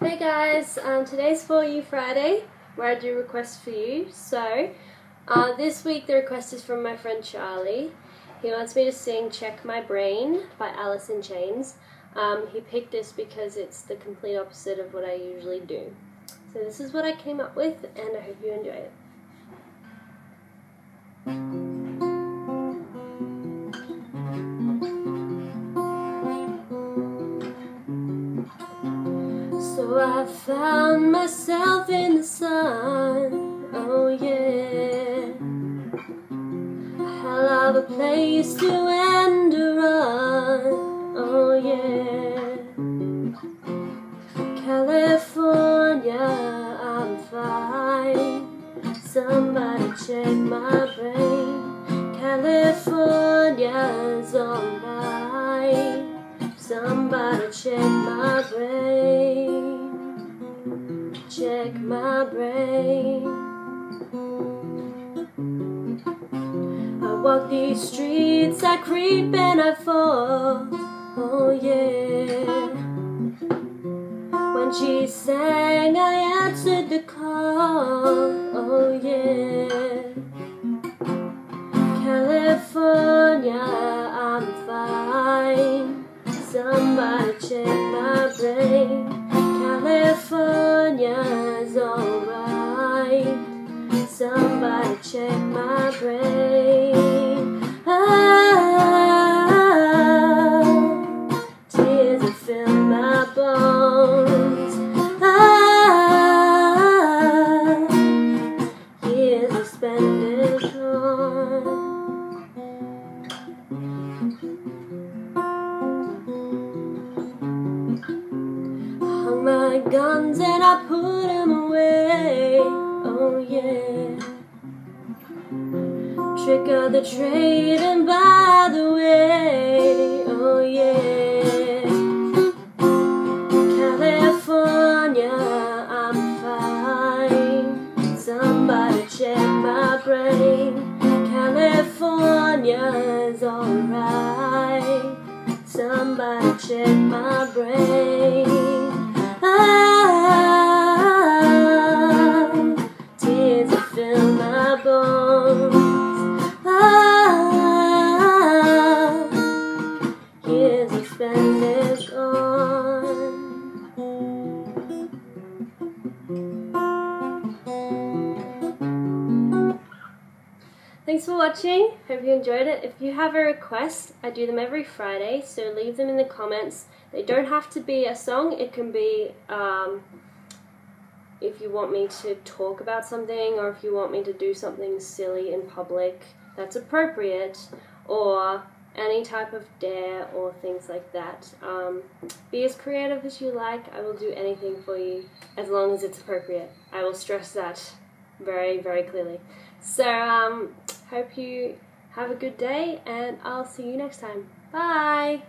Hey guys, um, today's For You Friday, where I do requests for you. So, uh, this week the request is from my friend Charlie. He wants me to sing Check My Brain by Alice in Chains. Um, he picked this because it's the complete opposite of what I usually do. So, this is what I came up with, and I hope you enjoy it. I found myself in the sun, oh yeah. Hell of a place to end a run, oh yeah. California, I'm fine. Somebody check my brain. California's alright. Somebody check my brain. Check my brain. I walk these streets, I creep and I fall. Oh yeah. When she sang, I answered the call. Oh yeah. California, I'm fine. Somebody check my guns and I put them away. Oh yeah. Trick of the trade and by the way. Oh yeah. California, I'm fine. Somebody check my brain. California's alright. Somebody check my brain. Thanks for watching. Hope you enjoyed it. If you have a request, I do them every Friday, so leave them in the comments. They don't have to be a song. It can be um, if you want me to talk about something or if you want me to do something silly in public that's appropriate or any type of dare or things like that. Um, be as creative as you like. I will do anything for you as long as it's appropriate. I will stress that very, very clearly. So, um, hope you have a good day and I'll see you next time. Bye!